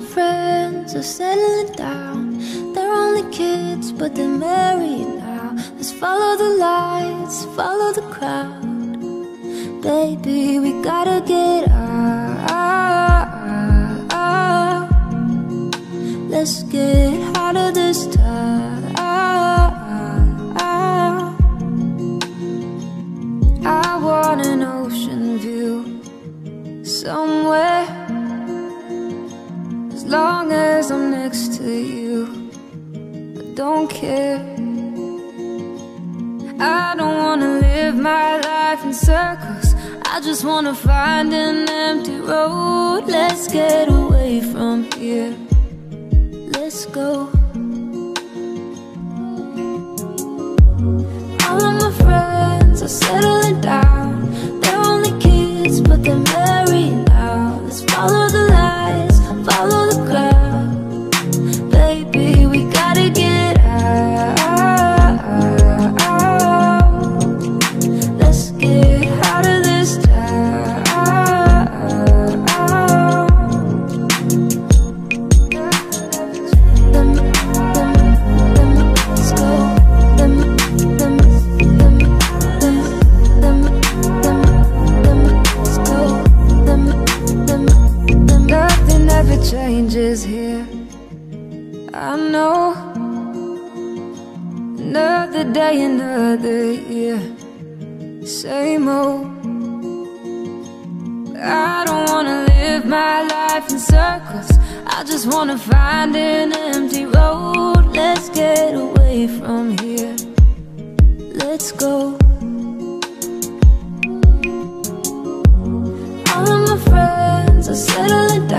friends are settling down. They're only kids, but they're married now. Let's follow the lights, follow the crowd. Baby, we gotta get out. Let's get out of this town. I want an ocean view somewhere. Long as I'm next to you, I don't care. I don't wanna live my life in circles. I just wanna find an empty road. Let's get away from here. Let's go. All of my friends are settling I know. Another day, another year. Same old. I don't wanna live my life in circles. I just wanna find an empty road. Let's get away from here. Let's go. All of my friends are settled